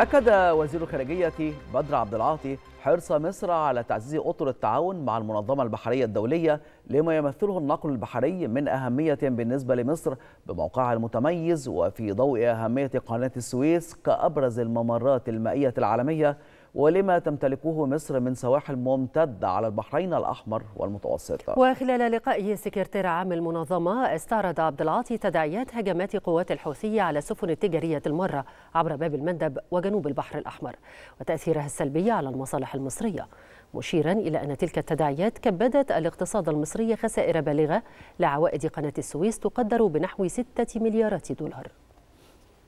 أكد وزير الخارجية بدر عبد العاطي حرص مصر على تعزيز أطر التعاون مع المنظمة البحرية الدولية لما يمثله النقل البحري من أهمية بالنسبة لمصر بموقعها المتميز وفي ضوء أهمية قناة السويس كأبرز الممرات المائية العالمية ولما تمتلكه مصر من سواحل ممتدة على البحرين الأحمر والمتوسط. وخلال لقائه سكرتير عام المنظمة استعرض عبد العاطي تداعيات هجمات قوات الحوثية على السفن التجارية المرة عبر باب المندب وجنوب البحر الأحمر وتأثيرها السلبي على المصالح المصرية. مشيرا إلى أن تلك التداعيات كبدت الاقتصاد المصري خسائر بالغة لعوائد قناة السويس تقدر بنحو 6 مليارات دولار.